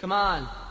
Come on.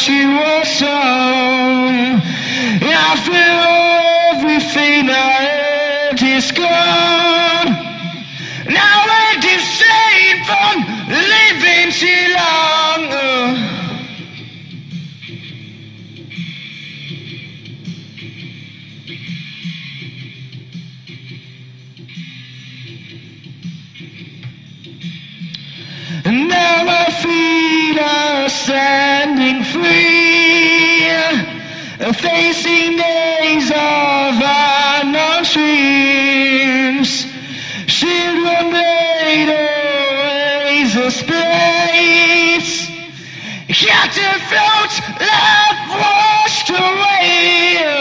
she was home. After everything I had is gone. Now I just decide from living too long. Now I feel I say running free, facing days of unknown dreams. Children made always a space, yet to float love washed away.